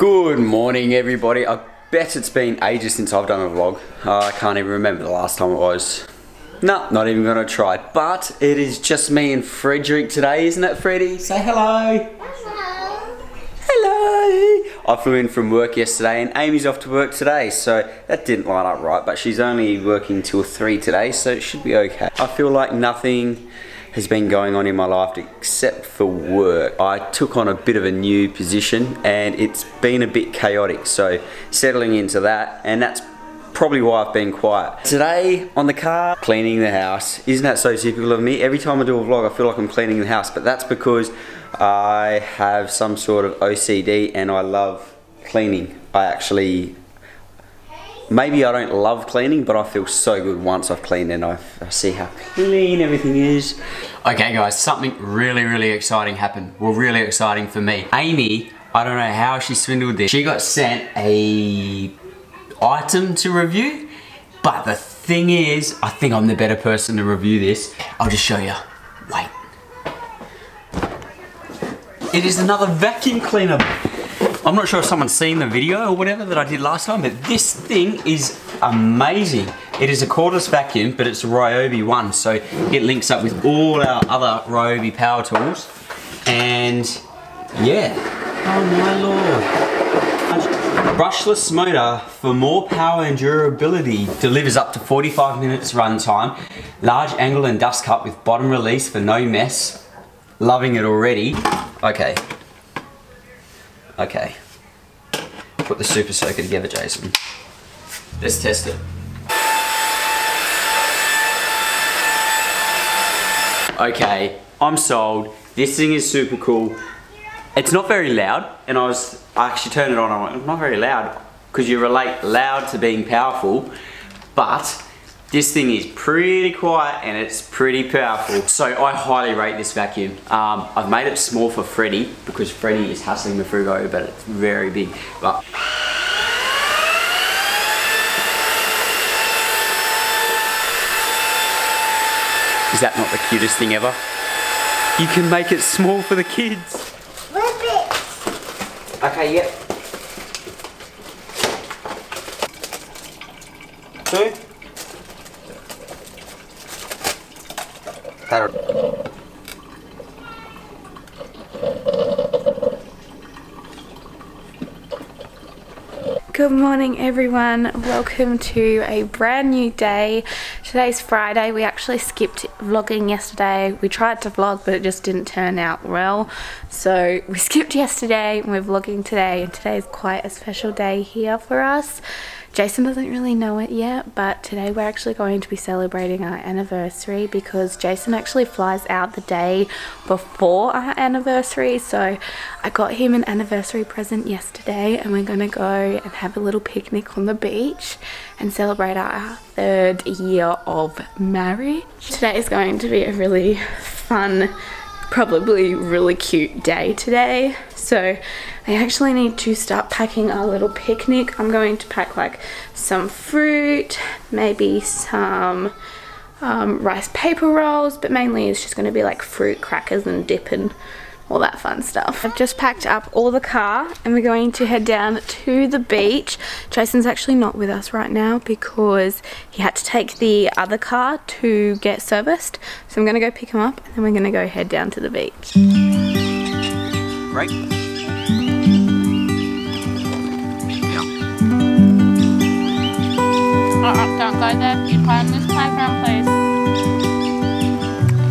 Good morning, everybody. I bet it's been ages since I've done a vlog. Uh, I can't even remember the last time it was. No, not even gonna try. But it is just me and Frederick today, isn't it, Freddie? Say hello. Hello. Hello. I flew in from work yesterday, and Aimee's off to work today, so that didn't line up right. But she's only working till three today, so it should be okay. I feel like nothing has been going on in my life except for work. I took on a bit of a new position and it's been a bit chaotic so settling into that and that's probably why I've been quiet. Today on the car, cleaning the house. Isn't that so typical of me? Every time I do a vlog I feel like I'm cleaning the house but that's because I have some sort of OCD and I love cleaning. I actually maybe I don't love cleaning, but I feel so good once I've cleaned and I, I see how clean everything is. Okay guys, something really, really exciting happened. Well, really exciting for me. Aimee, I don't know how she swindled this. She got sent a item to review, but the thing is, I think I'm the better person to review this. I'll just show you. Wait. It is another vacuum cleaner. I'm not sure if someone's seen the video or whatever that I did last time, but this thing is amazing. It is a cordless vacuum, but it's a Ryobi one, so it links up with all our other Ryobi power tools. And yeah, oh my lord. Brushless motor for more power and durability. Delivers up to 45 minutes runtime. Large angle and dust cut with bottom release for no mess. Loving it already. Okay, Okay. Put the super soaker together, Jason. Let's test it. Okay, I'm sold. This thing is super cool. It's not very loud, and I was, I actually turned it on, I went, it's not very loud, because you relate loud to being powerful, but this thing is pretty quiet and it's pretty powerful. So I highly rate this vacuum. Um, I've made it small for Freddie because Freddie is hustling the Frugo, but it's very big. But Is that not the cutest thing ever? You can make it small for the kids. Okay, yep. Two. That'll- Good morning everyone, welcome to a brand new day. Today's Friday, we actually skipped vlogging yesterday. We tried to vlog but it just didn't turn out well. So we skipped yesterday and we're vlogging today and today is quite a special day here for us. Jason doesn't really know it yet, but today we're actually going to be celebrating our anniversary because Jason actually flies out the day before our anniversary. So I got him an anniversary present yesterday and we're gonna go and have a little picnic on the beach and celebrate our third year of marriage. Today is going to be a really fun probably really cute day today. So I actually need to start packing our little picnic. I'm going to pack like some fruit maybe some um, rice paper rolls but mainly it's just going to be like fruit crackers and dip and all that fun stuff. I've just packed up all the car and we're going to head down to the beach. Jason's actually not with us right now because he had to take the other car to get serviced. So I'm gonna go pick him up and then we're gonna go head down to the beach. Right. Uh-uh, don't go there. You play on this playground, please.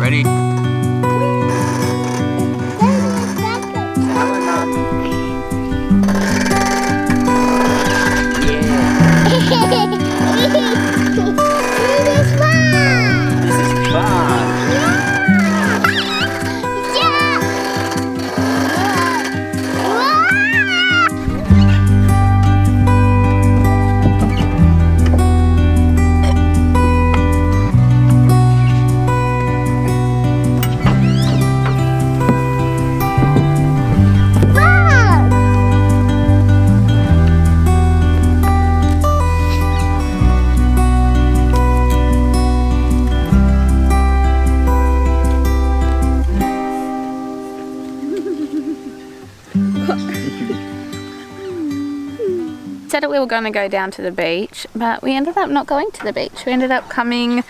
Ready? Okay. said that we were going to go down to the beach, but we ended up not going to the beach. We ended up coming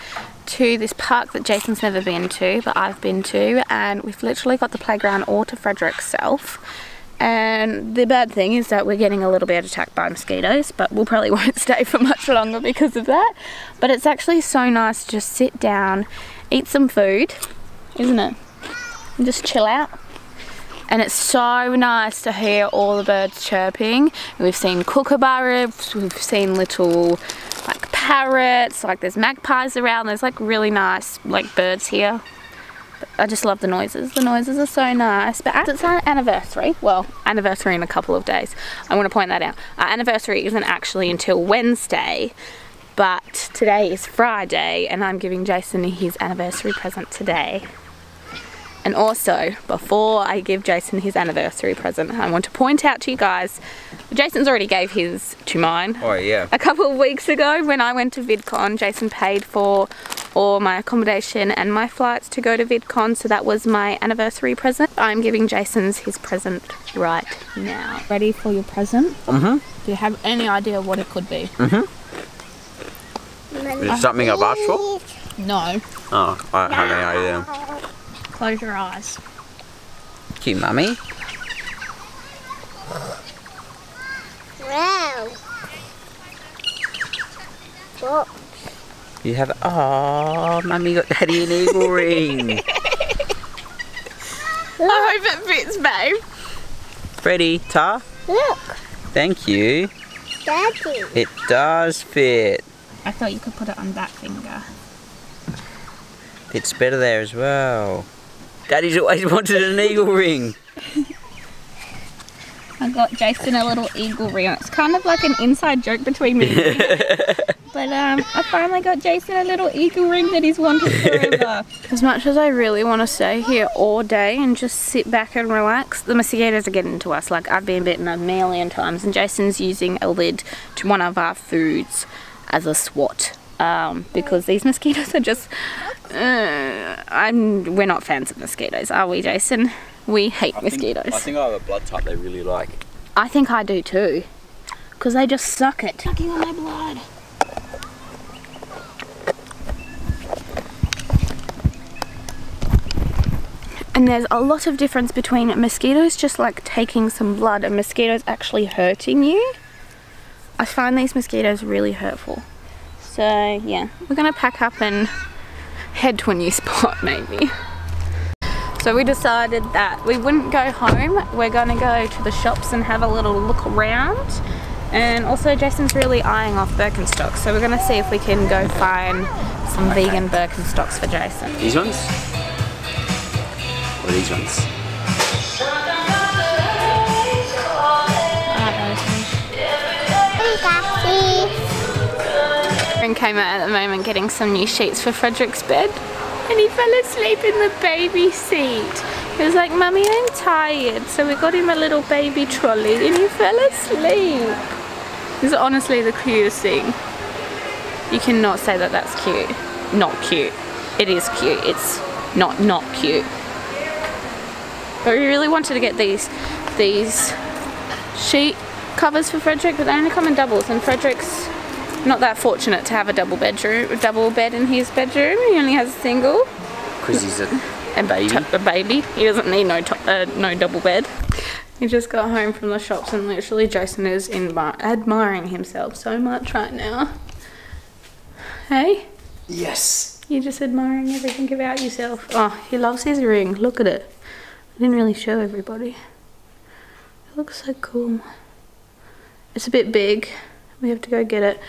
to this park that Jason's never been to, but I've been to, and we've literally got the playground all to Frederick's self. And the bad thing is that we're getting a little bit attacked by mosquitoes, but we'll probably won't stay for much longer because of that. But it's actually so nice to just sit down, eat some food, isn't it? And just chill out. And it's so nice to hear all the birds chirping. We've seen kookaburras, we've seen little like parrots, like there's magpies around, there's like really nice like birds here. I just love the noises. The noises are so nice. But as it's our anniversary, well, anniversary in a couple of days. I want to point that out. Our anniversary isn't actually until Wednesday, but today is Friday, and I'm giving Jason his anniversary present today. And also, before I give Jason his anniversary present, I want to point out to you guys, Jason's already gave his to mine. Oh yeah. A couple of weeks ago when I went to VidCon, Jason paid for all my accommodation and my flights to go to VidCon, so that was my anniversary present. I'm giving Jason's his present right now. Ready for your present? Mm-hmm. Do you have any idea what it could be? Is it something I've asked for? No. Oh, I don't have any idea. Close your eyes. Thank you, mummy. Wow. What? You have. Oh, mummy got daddy an eagle ring. I hope it fits, babe. Ready, Ta? Look, Thank you. Daddy. It does fit. I thought you could put it on that finger. It's better there as well. Daddy's always wanted an eagle ring. I got Jason a little eagle ring. It's kind of like an inside joke between me and him. But um, I finally got Jason a little eagle ring that he's wanted forever. as much as I really want to stay here all day and just sit back and relax, the mosquitoes are getting to us. Like I've been bitten a million times and Jason's using a lid to one of our foods as a swat. Um, because these mosquitoes are just, uh, I'm, we're not fans of mosquitoes, are we Jason? We hate mosquitoes. I think I have a blood type they really like. I think I do too. Because they just suck it. Sucking on my blood. And there's a lot of difference between mosquitoes just like taking some blood and mosquitoes actually hurting you. I find these mosquitoes really hurtful. So yeah, we're gonna pack up and head to a new spot maybe. So we decided that we wouldn't go home. We're going to go to the shops and have a little look around. And also Jason's really eyeing off Birkenstocks. So we're going to see if we can go find some vegan Birkenstocks for Jason. These ones? Or these ones? Out at the moment getting some new sheets for Frederick's bed. And he fell asleep in the baby seat. He was like, Mummy, I'm tired. So we got him a little baby trolley and he fell asleep. This is honestly the cutest thing. You cannot say that that's cute. Not cute. It is cute. It's not not cute. But we really wanted to get these these sheet covers for Frederick, but they only come in doubles, and Frederick's not that fortunate to have a double bedroom, a double bed in his bedroom. He only has a single. Because he's a And Baby. a baby. He doesn't need no uh, no double bed. He just got home from the shops and literally Jason is in admiring himself so much right now. Hey, Yes. you're just admiring everything about yourself. Oh, he loves his ring. Look at it. I didn't really show everybody. It looks so cool. It's a bit big. We have to go get it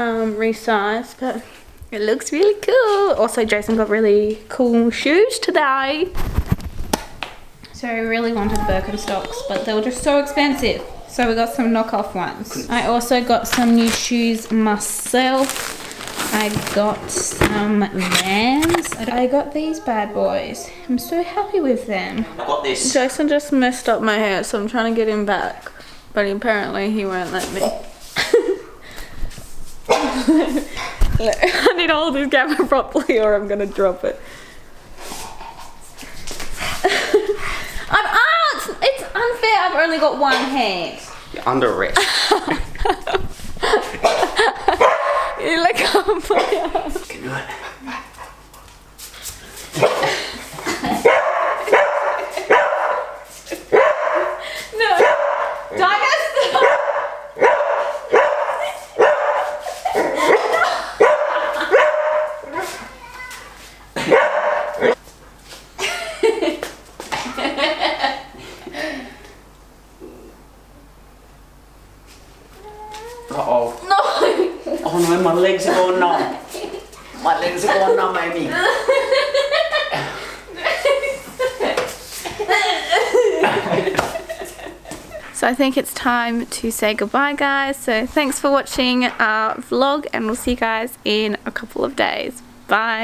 um, resized, but it looks really cool. Also, Jason got really cool shoes today. So I really wanted Birkenstocks, but they were just so expensive. So we got some knockoff ones. I also got some new shoes myself. I got some Vans. I got these bad boys. I'm so happy with them. I got this. Jason just messed up my hair, so I'm trying to get him back. But apparently he won't let me no, I need to hold this camera properly or I'm gonna drop it. I'm out! It's unfair, I've only got one hand. You're under arrest. you look up. Can do it. Uh-oh. No. Oh no, my legs are going numb. My legs are going numb, Aimee. So I think it's time to say goodbye guys. So thanks for watching our vlog and we'll see you guys in a couple of days. Bye.